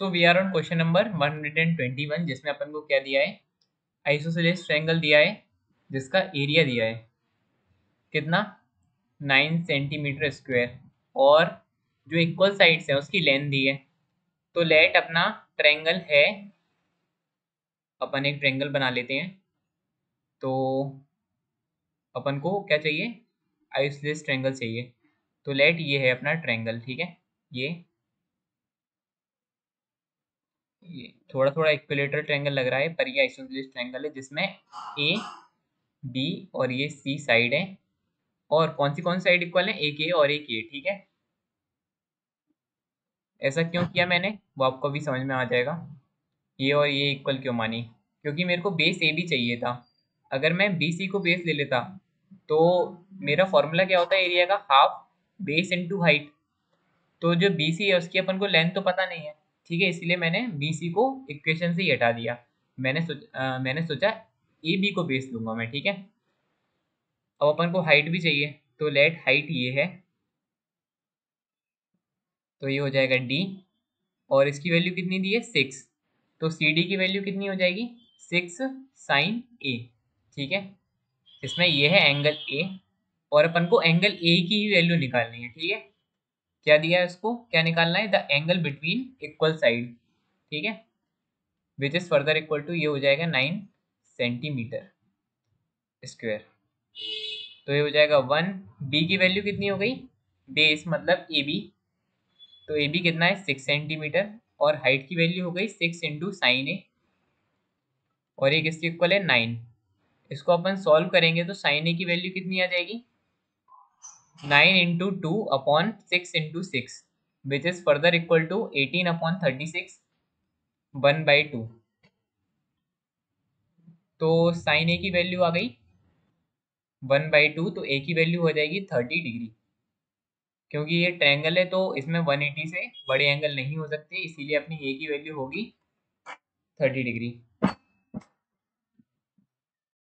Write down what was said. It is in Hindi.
So we are on question number 121 जिसमें अपन को क्या दिया है? आइसोसेलेस ट्रायंगल दिया है, जिसका एरिया दिया है। कितना? 9 सेंटीमीटर स्क्वायर और जो इक्वल साइड्स है, उसकी लेंथ दी है। तो लेट अपना ट्रायंगल है, अपन एक ट्रायंगल बना लेते हैं। तो अपन को क्या चाहिए? आइसोसेलेस ट्रायंगल चाहिए। तो लेट ये है अपना ट्रायंगल ठीक है? ये ये थोड़ा थोड़ा इक्विलेटर ट्रायंगल लग रहा है, पर ये आइसोसेलेस ट्रायंगल है, जिसमें ए बी और ये सी साइड है। और कौन सी कौन साइड इक्वल है? एक ए और एक ए ठीक है? ऐसा क्यों किया मैंने? वो आपको भी समझ में आ जाएगा। ये और ये इक्वल क्यों मानी? क्योंकि मेरे को बेस ए भी चाहिए था। अगर मैं बी सी को बेस ले लेता तो मेरा फॉर्मूला क्या होता है? एरिया का हाफ़ बेस इंटू हाइट तो जो बी सी है, उसकी अपन को लेंथ तो पता नहीं है। ठीक है इसलिए मैंने बी सी को इक्वेशन से ही हटा दिया। मैंने सोच आ, मैंने सोचा ए बी को बेस लूँगा मैं ठीक है? अब अपन को हाइट भी चाहिए तो लेट हाइट ये है। तो ये हो जाएगा डी और इसकी वैल्यू कितनी दी है? सिक्स तो सी डी की वैल्यू कितनी हो जाएगी? सिक्स साइन ए ठीक है? इसमें ये है एंगल ए और अपन को एंगल ए की ही वैल्यू निकालनी है ठीक है? क्या दिया है उसको क्या निकालना है? The angle between equal side ठीक है? Which is further equal to ये हो जाएगा नाइन सेंटीमीटर स्क्वेयर तो ये हो जाएगा वन बी की वैल्यू कितनी हो गई? बेस मतलब ए बी तो ए बी कितना है? सिक्स सेंटीमीटर और हाइट की वैल्यू हो गई सिक्स इंटू साइन ए और ये किसके इक्वल है? नाइन इसको अपन सॉल्व करेंगे तो साइन ए की वैल्यू कितनी आ जाएगी? Nine into two upon six into six which is further equal to eighteen upon thirty six one by two तो साइन ए की वैल्यू आ गई वन बाई टू तो ए की वैल्यू हो जाएगी थर्टी डिग्री क्योंकि ये ट्रायंगल है तो इसमें वन एटी से बड़े एंगल नहीं हो सकते, इसीलिए अपनी ए की वैल्यू होगी थर्टी डिग्री